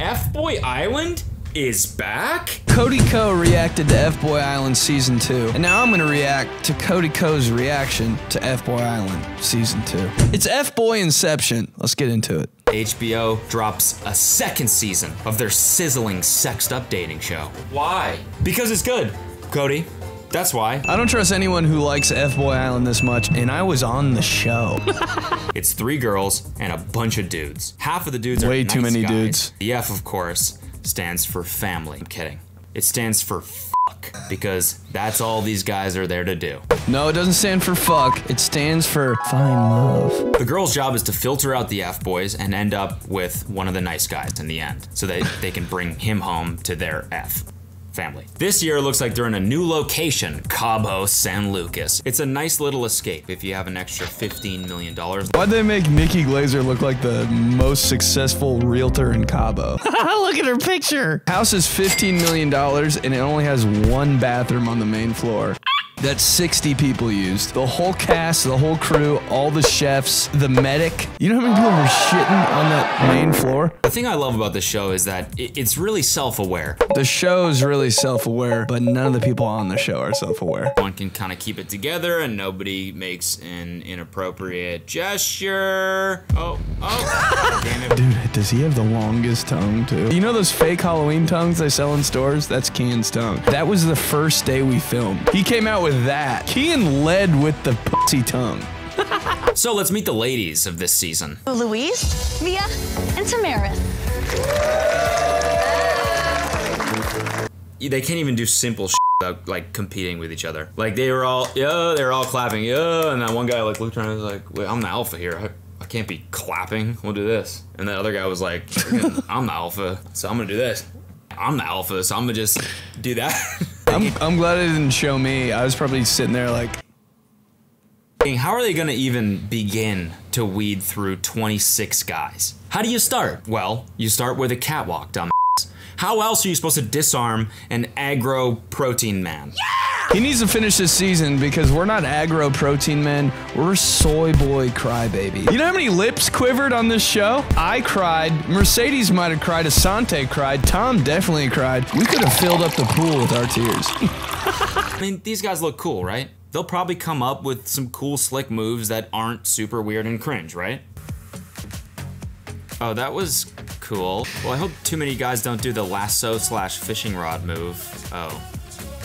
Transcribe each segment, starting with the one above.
F Boy Island is back? Cody Ko reacted to F Boy Island season two, and now I'm gonna react to Cody Ko's reaction to F Boy Island season two. It's F Boy Inception. Let's get into it. HBO drops a second season of their sizzling sexed up dating show. Why? Because it's good, Cody. That's why. I don't trust anyone who likes F Boy Island this much, and I was on the show. It's three girls and a bunch of dudes. Half of the dudes are Way too nice many guys. dudes. The F, of course, stands for family. I'm kidding. It stands for fuck because that's all these guys are there to do. no, it doesn't stand for fuck. It stands for find love. The girl's job is to filter out the F boys and end up with one of the nice guys in the end so that they can bring him home to their F family. This year it looks like they're in a new location, Cabo San Lucas. It's a nice little escape if you have an extra $15 million. Why'd they make Nikki Glazer look like the most successful realtor in Cabo? look at her picture. House is $15 million and it only has one bathroom on the main floor. That 60 people used. The whole cast, the whole crew, all the chefs, the medic. You know how many people were shitting on that main floor? The thing I love about this show is that it's really self-aware. The show is really self aware, but none of the people on the show are self aware. One can kind of keep it together and nobody makes an inappropriate gesture. Oh, oh, damn it. Dude, does he have the longest tongue too? You know those fake Halloween tongues they sell in stores? That's Kean's tongue. That was the first day we filmed. He came out with that. Kean led with the pussy tongue. So let's meet the ladies of this season. Louise, Mia, and Tamaris. They can't even do simple shit without like competing with each other. Like they were all, yeah, they were all clapping, yeah, and that one guy like looked around and was like, wait, I'm the alpha here. I, I can't be clapping. We'll do this. And the other guy was like, I'm the alpha, so I'm gonna do this. I'm the alpha, so I'm gonna just do that. I'm, I'm glad it didn't show me. I was probably sitting there like, How are they going to even begin to weed through 26 guys? How do you start? Well, you start with a catwalk, dumbass. How else are you supposed to disarm an aggro protein man? Yeah! he needs to finish this season because we're not aggro protein men. We're soy boy crybaby. You know how many lips quivered on this show? I cried. Mercedes might have cried. Asante cried. Tom definitely cried. We could have filled up the pool with our tears. I mean, these guys look cool, right? They'll probably come up with some cool, slick moves that aren't super weird and cringe, right? Oh, that was cool. Well, I hope too many guys don't do the lasso slash fishing rod move. Oh.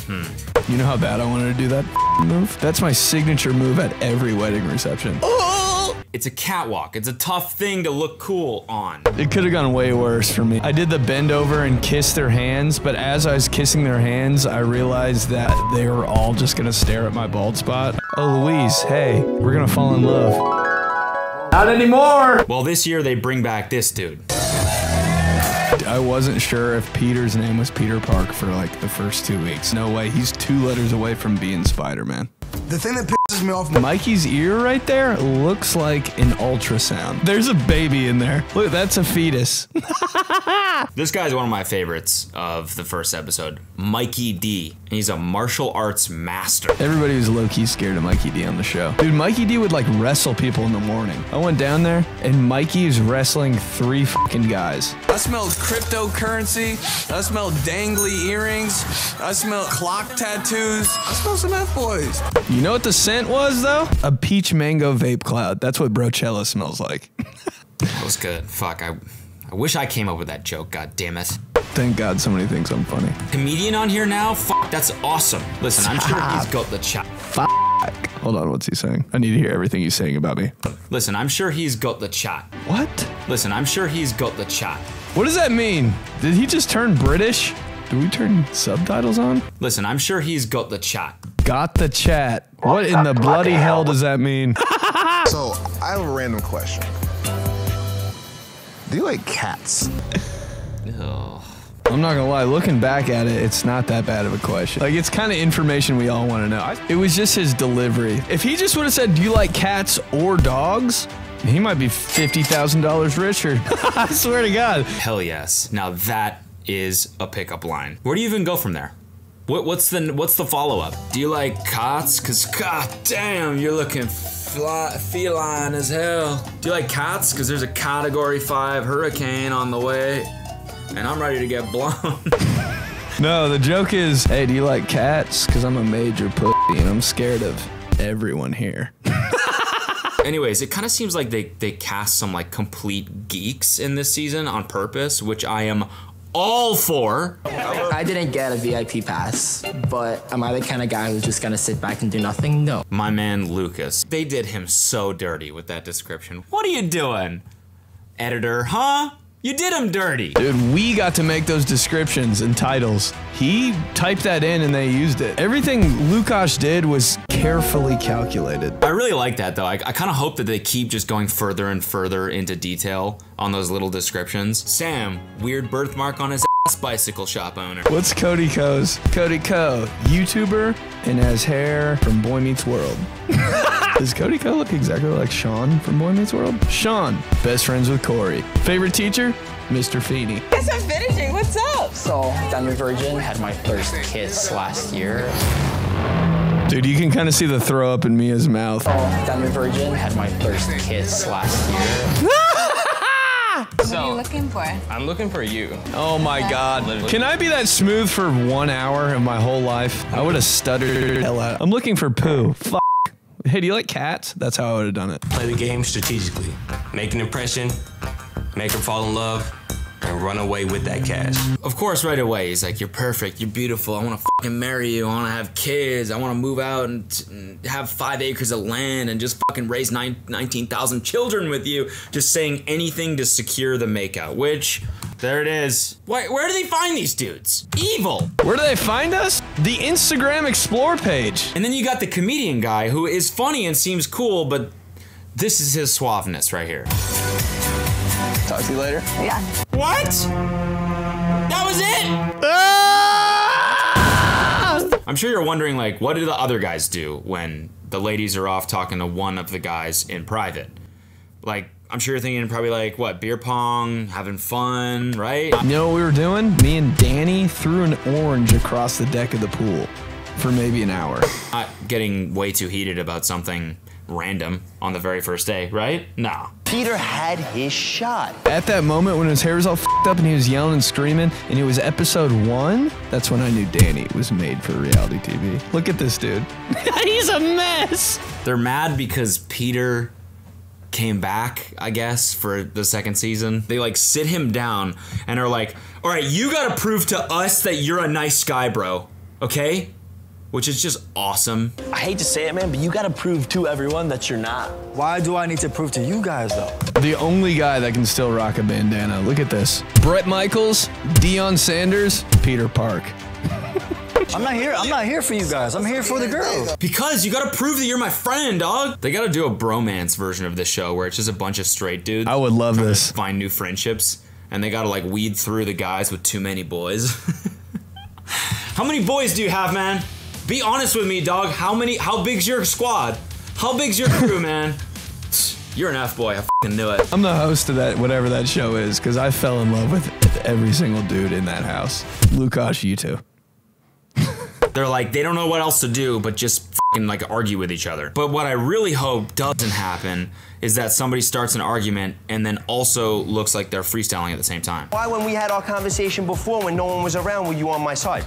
Hmm. You know how bad I wanted to do that move? That's my signature move at every wedding reception. Oh! It's a catwalk. It's a tough thing to look cool on. It could have gone way worse for me. I did the bend over and kiss their hands, but as I was kissing their hands, I realized that they were all just gonna stare at my bald spot. Oh, Louise, hey, we're gonna fall in love. Not anymore! Well, this year they bring back this dude. I wasn't sure if Peter's name was Peter Park for like the first two weeks. No way, he's two letters away from being Spider Man. The thing that pisses me off Mikey's ear right there looks like an ultrasound. There's a baby in there. Look, that's a fetus. This guy's one of my favorites of the first episode, Mikey D. He's a martial arts master. Everybody was low key scared of Mikey D on the show. Dude, Mikey D would like wrestle people in the morning. I went down there and Mikey is wrestling three fucking guys. I smelled cryptocurrency. I smelled dangly earrings. I smelled clock tattoos. I smelled some F boys. You know what the scent was though? A peach mango vape cloud. That's what Brochella smells like. That was good. Fuck, I, I wish I came up with that joke, god damn it. Thank God somebody thinks I'm funny. Comedian on here now? Fuck, that's awesome. Listen, I'm sure he's got the chat. Fuck. Hold on, what's he saying? I need to hear everything he's saying about me. Listen, I'm sure he's got the chat. What? Listen, I'm sure he's got the chat. What does that mean? Did he just turn British? Do we turn subtitles on? Listen, I'm sure he's got the chat. Got the chat. What in the bloody hell does that mean? So, I have a random question. Do you like cats? No. I'm not gonna lie, looking back at it, it's not that bad of a question. Like, it's kind of information we all want to know. It was just his delivery. If he just would have said, Do you like cats or dogs? He might be $50,000 richer. I swear to God. Hell yes. Now that is a pickup line. Where do you even go from there? What, what's the what's the follow up? Do you like cats? Cause god damn, you're looking fly, feline as hell. Do you like cats? Cause there's a Category Five hurricane on the way. and I'm ready to get blown. No, the joke is, hey, do you like cats? Because I'm a major pussy and I'm scared of everyone here. Anyways, it kind of seems like they they cast some like complete geeks in this season on purpose, which I am all four. I didn't get a VIP pass, but am I the kind of guy who's just gonna sit back and do nothing? No. My man Lucas. They did him so dirty with that description. What are you doing? Editor, huh? You did him dirty. Dude, we got to make those descriptions and titles. He typed that in and they used it. Everything Lukash did was carefully calculated. I really like that though. I, I kind of hope that they keep just going further and further into detail on those little descriptions. Sam, weird birthmark on his ass, bicycle shop owner. What's Cody Ko's? Cody Ko, YouTuber and has hair from Boy Meets World. Does Cody Ko look exactly like Sean from Boy Meets World? Sean, best friends with Corey. Favorite teacher? Mr. Feeney. Guess I'm finishing. What's up? So, Diamond Virgin had my first kiss last year. Dude, you can kind of see the throw up in Mia's mouth. Diamond Virgin had my first kiss last year. so, What are you looking for? I'm looking for you. Oh my god. Can I be that smooth for one hour of my whole life? I would have stuttered hell out. I'm looking for poo. Fuck. Hey, do you like cats? That's how I would have done it. Play the game strategically. Make an impression, make her fall in love, and run away with that cash. Of course, right away, he's like, You're perfect, you're beautiful, I wanna fucking marry you, I wanna have kids, I wanna move out and, t- and have five acres of land and just fucking raise nine, 19,000 children with you, just saying anything to secure the makeout, which, there it is. Why, where do they find these dudes? Evil! Where do they find us? The Instagram Explore page. And then you got the comedian guy who is funny and seems cool, but this is his suaveness right here. Talk to you later. Yeah. What? That was it? I'm sure you're wondering, like, what do the other guys do when the ladies are off talking to one of the guys in private? Like, I'm sure you're thinking probably like, what, beer pong, having fun, right? You know what we were doing? Me and Danny threw an orange across the deck of the pool for maybe an hour. Not getting way too heated about something random on the very first day, right? Nah. Peter had his shot. At that moment when his hair was all fed up and he was yelling and screaming, and it was episode one, that's when I knew Danny was made for reality TV. Look at this dude. He's a mess. They're mad because Peter came back, I guess, for the second season. They like sit him down and are like, all right, you gotta prove to us that you're a nice guy, bro. Okay? Which is just awesome. I hate to say it, man, but you gotta prove to everyone that you're not. Why do I need to prove to you guys, though? The only guy that can still rock a bandana. Look at this. Bret Michaels, Deion Sanders, Peter Park. I'm not here. I'm not here for you guys. I'm here for the girls. Because you gotta prove that you're my friend, dog. They gotta do a bromance version of this show where it's just a bunch of straight dudes. I would love this. Find new friendships. And they gotta like weed through the guys with too many boys. how many boys do you have, man? Be honest with me, dog. How many how big's your squad? How big's your crew, man? You're an F boy, I fucking knew it. I'm the host of that, whatever that show is, because I fell in love with every single dude in that house. Lukash, you too. They're like, they don't know what else to do but just fucking like argue with each other. But what I really hope doesn't happen is that somebody starts an argument and then also looks like they're freestyling at the same time. Why, when we had our conversation before, when no one was around, were you on my side?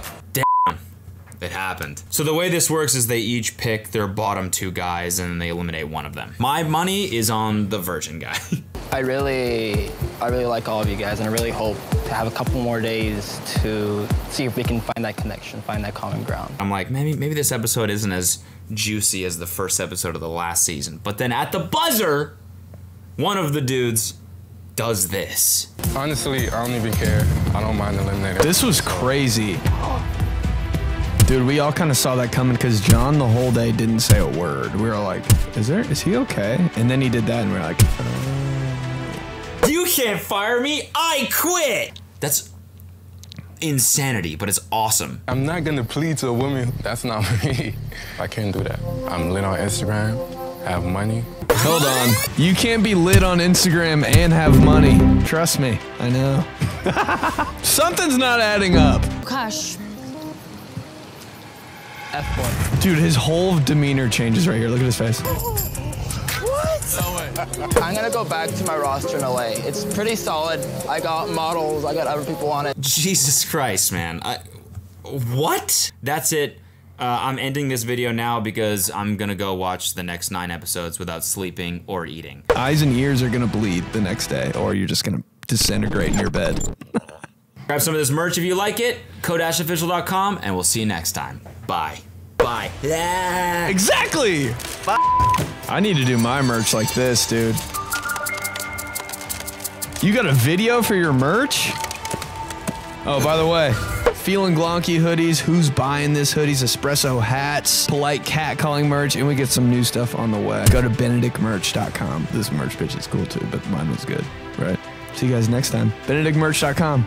It happened. So the way this works is they each pick their bottom two guys and they eliminate one of them. My money is on the virgin guy. I really, I really like all of you guys, and I really hope to have a couple more days to see if we can find that connection, find that common ground. I'm like, maybe maybe this episode isn't as juicy as the first episode of the last season. But then at the buzzer, one of the dudes does this. Honestly, I don't even care. I don't mind eliminating. This was crazy. Dude, we all kind of saw that coming because John the whole day didn't say a word. We were like, is there, is he okay? And then he did that and we are like, uh, You can't fire me. I quit. That's insanity, but it's awesome. I'm not gonna plead to a woman. That's not me. I can't do that. I'm lit on Instagram, I have money. Hold on. You can't be lit on Instagram and have money. Trust me. I know. Something's not adding up. Gosh. F boy. Dude, his whole demeanor changes right here. Look at his face. What? I'm gonna go back to my roster in LA. It's pretty solid. I got models. I got other people on it. Jesus Christ, man. I, what? That's it. Uh, I'm ending this video now because I'm gonna go watch the next nine episodes without sleeping or eating. Eyes and ears are gonna bleed the next day, or you're just gonna disintegrate in your bed. Grab some of this merch if you like it, kodashofficial.com, and we'll see you next time. Bye. Bye. Yeah. Exactly! I need to do my merch like this, dude. You got a video for your merch? Oh, by the way, Feeling Glonky hoodies. Who's buying this hoodies? Espresso hats, polite cat calling merch, and we get some new stuff on the way. Go to benedictmerch.com. This merch bitch is cool too, but mine was good, right? See you guys next time. benedictmerch.com.